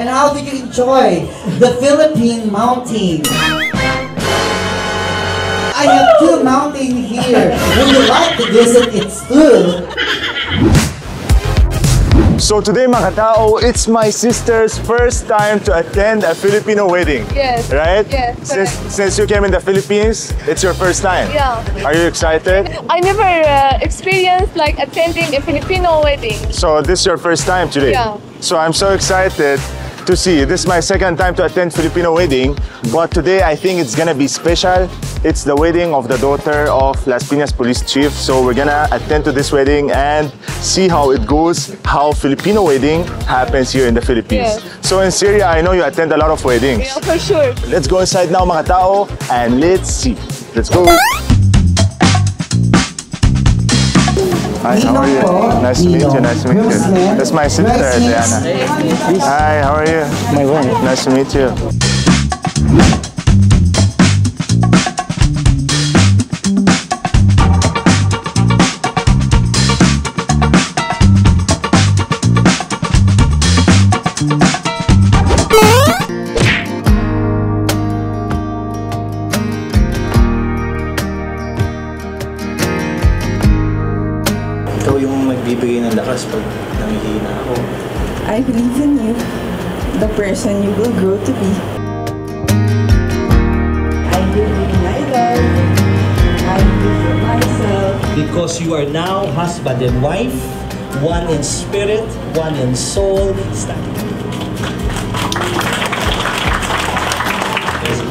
And how did you enjoy the Philippine mountain? I have two mountains here. Would you like to visit its too? So today mga katao, it's my sister's first time to attend a Filipino wedding. Yes. Right? Yes, Since, since you came in the Philippines, it's your first time. Yeah. Are you excited? I never uh, experienced like attending a Filipino wedding. So this is your first time today. Yeah. So I'm so excited to see. This is my second time to attend Filipino wedding, but today I think it's gonna be special. It's the wedding of the daughter of Las Piñas Police Chief. So we're gonna attend to this wedding and see how it goes, how Filipino wedding happens here in the Philippines. Yes. So in Syria, I know you attend a lot of weddings. Yeah, for sure. Let's go inside now mga tao and let's see. Let's go. Hi, how are you? Nice to meet you, nice to meet you. That's my sister, Diana. Hi, how are you? My wife. Nice to meet you. Because you are now husband and wife, one in spirit, one in soul. Stand.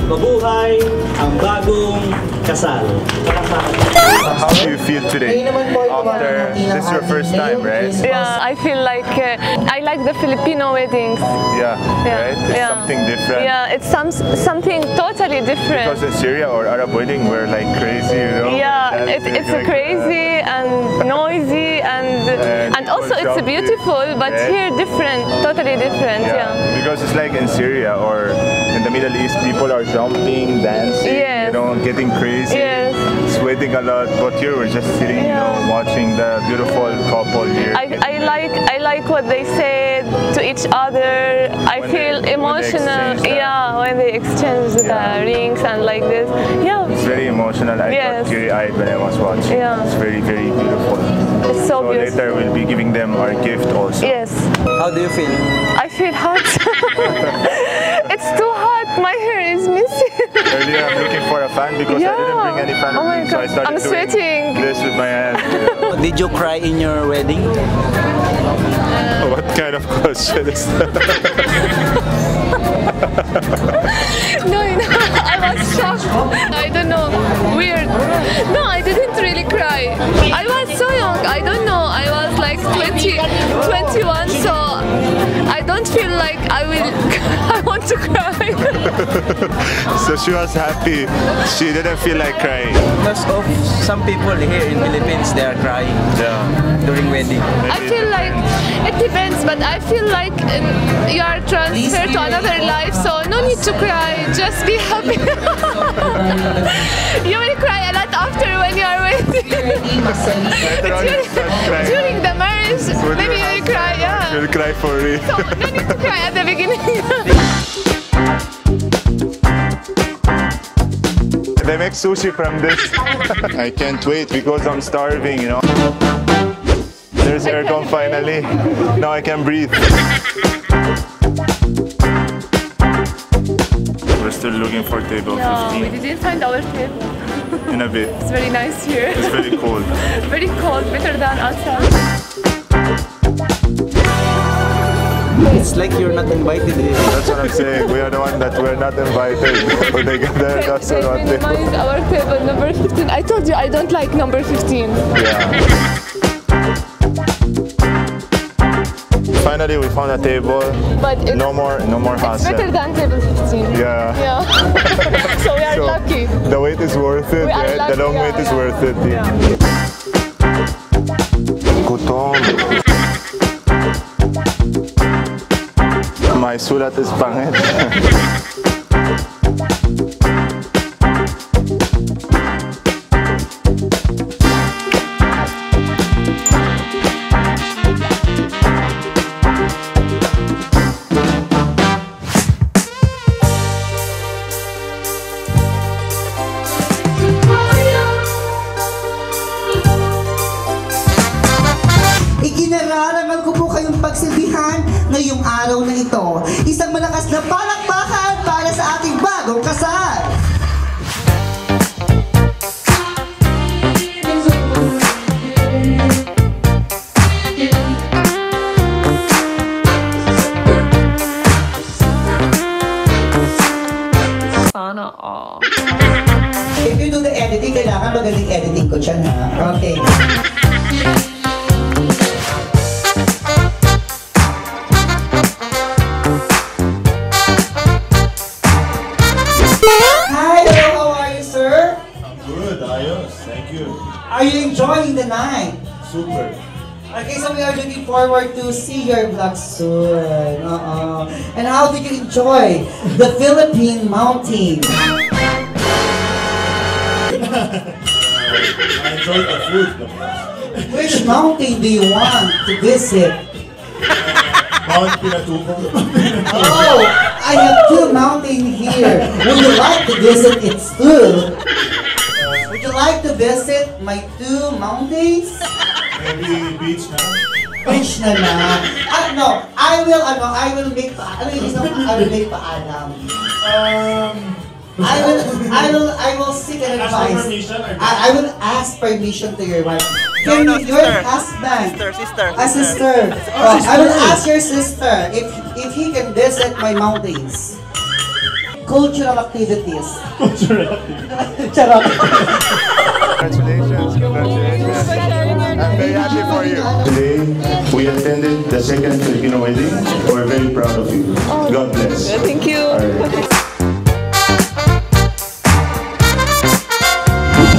Mabuhay ang bagong kasal. How do you feel today? After this is your first time, right? Yeah, I feel like uh, I like the Filipino weddings. Yeah, Yeah, right? It's yeah. something different. Yeah, it's some something totally different. Because in Syria or Arab wedding, we're like crazy, you know? Yeah, it, it's like crazy and noisy and And and also it's beautiful, but right? here different, totally different. Yeah, Yeah. because it's like in Syria or in the Middle East, people are jumping, dancing, Yes. you know, getting crazy, Yes. Sweating a lot. But here we're just sitting, you know, watching the beautiful couple here. I, I like I like what they said to each other. I When feel they- emotional. exchange that. yeah, when they exchange Yeah. the rings and like this. Yeah, it's very emotional. I Yes. got teary-eyed when I was watching. Yeah. It's very, very beautiful. it's so, So beautiful. later we'll be giving them our gift also. Yes, How do you feel? I feel hot. it's too hot. My hair is missing. Earlier I'm looking for a fan because I didn't bring any fan Oh my me, so I started I'm doing sweating. this with my hands. Did you cry in your wedding? what kind of question is that? no, you know, I was shocked. I don't know, weird. No, I didn't really cry. I don't feel like I will. I want to cry. So she was happy. She didn't feel like crying. Because of some people here in Philippines, they are crying Yeah. during wedding. I feel like it depends, but I feel like um, you are transferred to another life, so no need to cry. Just be happy. you will cry a lot after when you are waiting. Cry. Yeah. You'll cry for real. So no need to cry at the beginning. They make sushi from this. I can't wait because I'm starving, you know. There's aircon finally. Now I can breathe. We're still looking for table no, we didn't find our table. in a bit. It's very nice here. It's very cold. very cold, better than outside. It's like you're not invited here. That's what I'm saying. We are the one that we're not invited. But they got there, that's They what they minimize our table number 15. I told you I don't like number 15. Yeah. Finally, we found a table. But it's, No more, no more it's hassle. better than table 15. Yeah. Yeah. so we are So, lucky. The wait is worth it, We are right? lucky, the long yeah, wait is worth it. Yeah. Sulat is pangit. isang Are you enjoying the night? Super. Okay, so we are looking forward to see your vlog soon. Uh-uh. And how did you enjoy the Philippine mountain? I enjoyed the food. Which mountain do you want to visit? Mount Pinatubo. Oh, I have two mountains here. Would you like to visit its two? Like to visit my two mountains? Maybe beach now. Which na na? Ah, no, I will, ano, I will make, pa, ano yung isang, I will make paalam. Um, I will, I will, I will seek an Ask advice. permission I, I will ask permission to your wife. Can no, your sister. husband, Sister, sister. a sister, oh, I will ask your sister if if he can visit my mountains. Cultural activities. Charot. Congratulations, congratulations. I'm very happy for you. Today, we attended the second Filipino wedding. We're very proud of you. God bless. Thank you.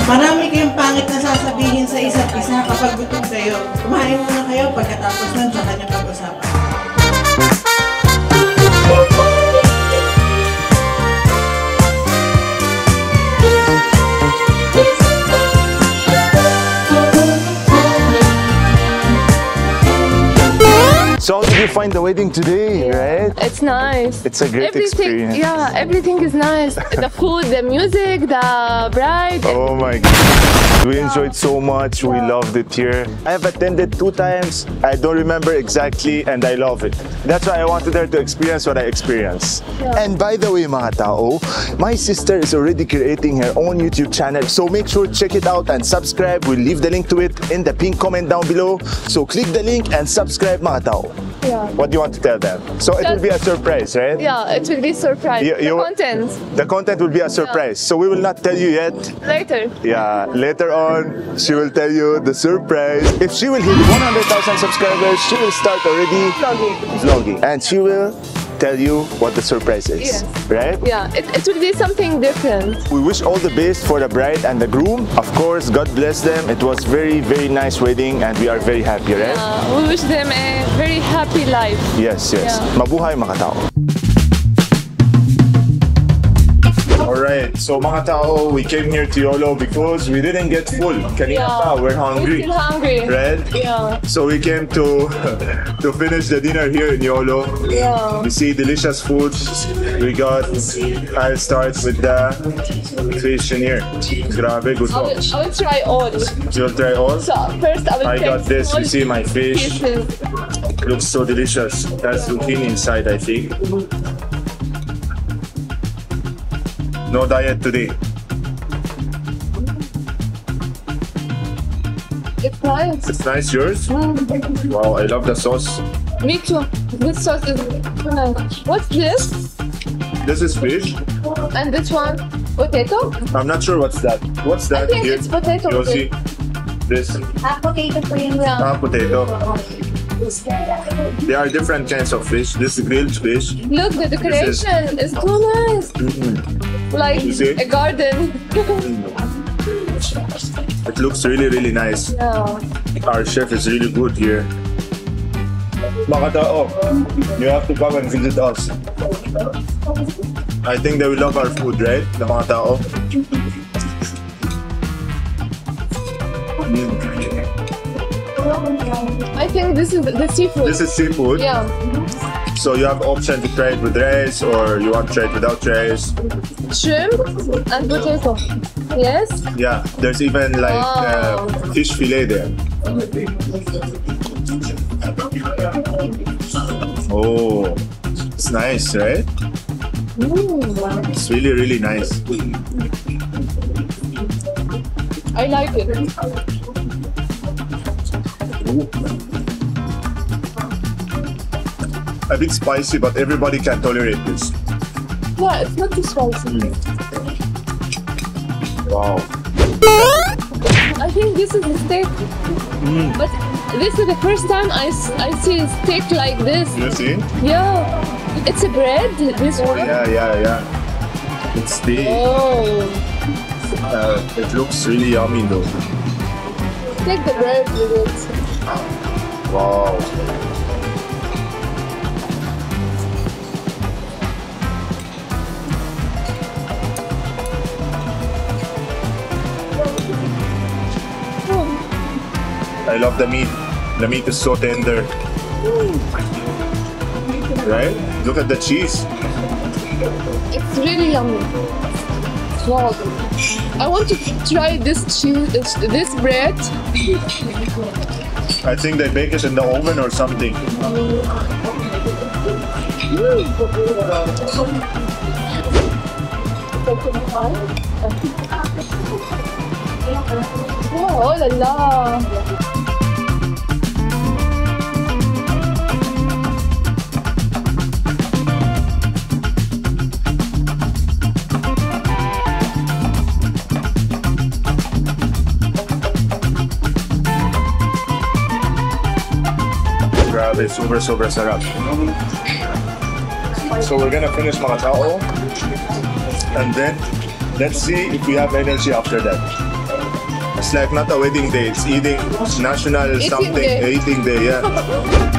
Marami kayong pangit na sasabihin sa isa't isa kapag gutom kayo. Kumain muna kayo pagkatapos nun sa kanya pag-usapan. So how did you find the wedding today, right? It's nice. It's a great everything, experience. Yeah, everything is nice. the food, the music, the bride. Oh my god. We enjoyed so much. We loved it here. I have attended two times. I don't remember exactly and I love it. That's why I wanted her to experience what I experienced. And by the way, mga tao, my sister is already creating her own YouTube channel. So make sure to check it out and subscribe. We'll leave the link to it in the pink comment down below. So click the link and subscribe, mga tao. Yeah. What do you want to tell them? So it will be a surprise, right? Yeah, it will be surprise. You- the content The content will be a surprise. So we will not tell you yet. later. Yeah, later on, she will tell you the surprise. If she will hit 100,000 subscribers, she will start already Vlogging. vlogging. And she will tell you what the surprise is. Yes. Right? Yeah, it, it will be something different. We wish all the best for the bride and the groom. Of course, God bless them. It was very, very nice wedding and we are very happy, right? Uh, we wish them a very happy life. Yes, yes. Yeah. Mabuhay mga tao. So mga tao, we came here to YOLO because we didn't get full. Kanina Yeah. pa, we're We're hungry. still hungry. Right? Yeah. So we came to to finish the dinner here in YOLO. Yeah. We see delicious food. We got. I'll start with the fish in here. Grabe, good I will, one. I will try all. You'll try all. So first I will I got this. You see my fish. pieces. Looks so delicious. That's zucchini inside, I think. No diet today. It's nice. It's nice. Yours? Wow, I love the sauce. Me too. This sauce is nice. What's this? This is fish. And this one? Potato? I'm not sure what's that. What's that think here? it's potato. Yossi. This. Yeah. Ah, potato. There are different kinds of fish. This is grilled fish. Look, the decoration is too nice. Like You see? a garden. It looks really, really nice. yeah. Our chef is really good here. Mga tao, you have to come and visit us. I think they will love our food, right? The mga tao. Mm. I think this is the seafood. This is seafood. yeah. So you have option to trade with rice or you want to try it without rice. Shrimp and potato. Yes? Yeah, there's even like uh, fish fillet there. Oh, It's nice, right? It's really, really nice. I like it. A bit spicy, but everybody can tolerate this. Yeah, it's not too spicy. Wow. I think this is a steak. But this is the first time I, I see a steak like this. You see? Yeah. It's a bread, this one. Yeah, yeah, yeah. It's the. Oh. Uh, it looks really yummy though. Take the bread with it. Wow. I love the meat. The meat is so tender. Right? Look at the cheese. It's really yummy. Wow. I want to try this cheese, this, this bread. I think they bake it in the oven or something. Wow, oh la la. Super, super sarap. So we're gonna finish mga tao. And then, let's see if we have energy after that. It's like not a wedding day, it's eating national Eating something, day. eating day, yeah.